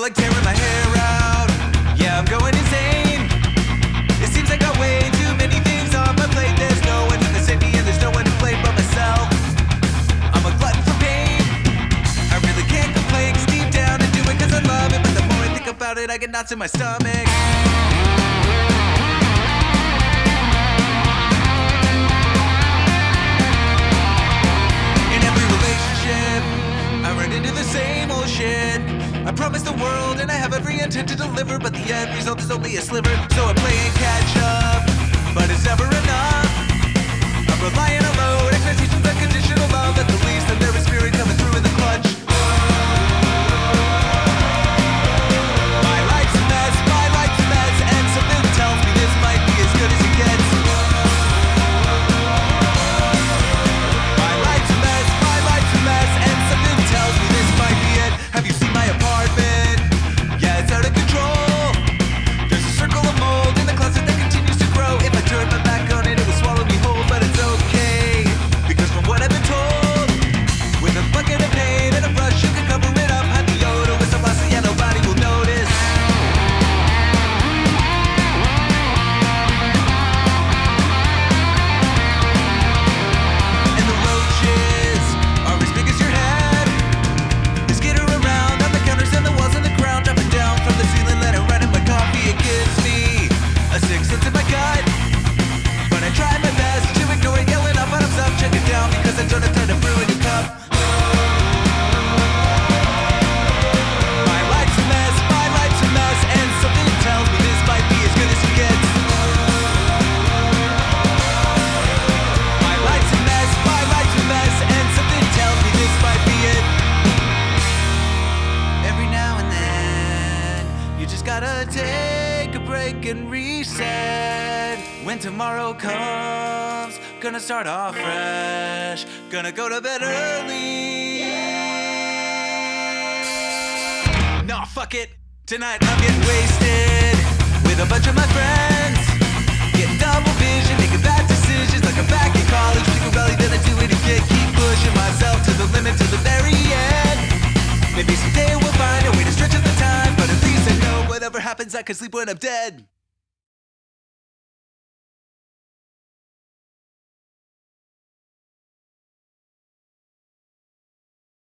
feel like tearing my hair out. Yeah, I'm going insane. It seems like I got way too many things on my plate. There's no one to save me, and there's no one to blame but myself. I'm a glutton for pain. I really can't complain, cause deep down I do it cause I love it. But the more I think about it, I get knots in my stomach. I promise the world and I have every intent to deliver, but the end result is only a sliver. So I play it catch. gotta take a break and reset. When tomorrow comes, gonna start off fresh. Gonna go to bed early. Yeah. Nah, fuck it. Tonight I'm getting wasted with a bunch of my friends. that can sleep when I'm dead.